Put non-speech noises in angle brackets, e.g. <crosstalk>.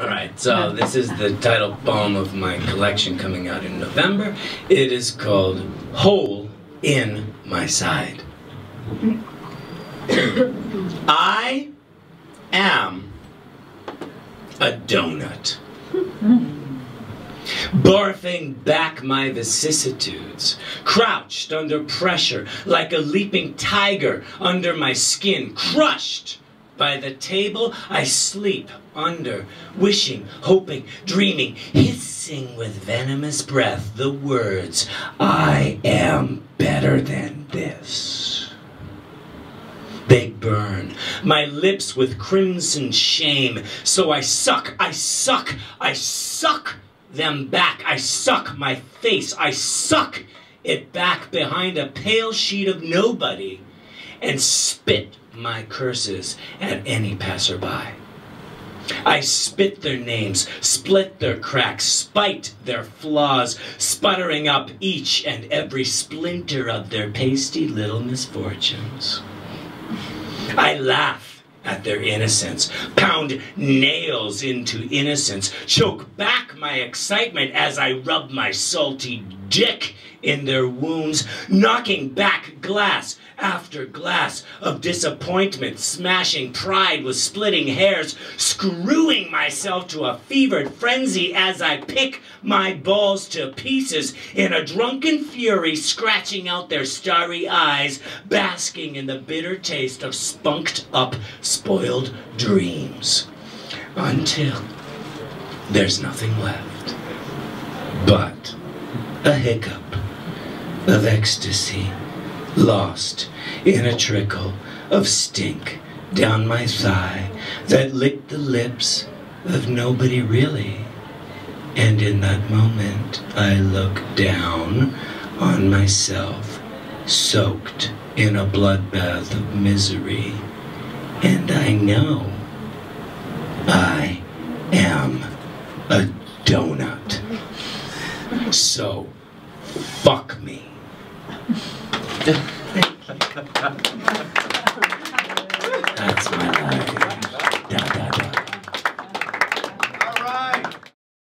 All right, so this is the title poem of my collection coming out in November. It is called Howl in My Side. I am a donut. Barfing back my vicissitudes, crouched under pressure like a leaping tiger under my skin, crushed by the table I sleep under, wishing, hoping, dreaming, hissing with venomous breath the words, I am better than this. They burn, my lips with crimson shame, so I suck, I suck, I suck them back, I suck my face, I suck it back behind a pale sheet of nobody, and spit my curses at any passerby. I spit their names, split their cracks, spite their flaws, sputtering up each and every splinter of their pasty little misfortunes. I laugh at their innocence, pound nails into innocence, choke back my excitement as I rub my salty dick in their wounds, knocking back glass after glass of disappointment, smashing pride with splitting hairs, screwing myself to a fevered frenzy as I pick my balls to pieces in a drunken fury, scratching out their starry eyes, basking in the bitter taste of spunked up, spoiled dreams. Until there's nothing left but a hiccup of ecstasy, lost in a trickle of stink down my thigh that licked the lips of nobody really. And in that moment, I look down on myself, soaked in a bloodbath of misery, and I know I am a donut. So, fuck me. <laughs> That's my.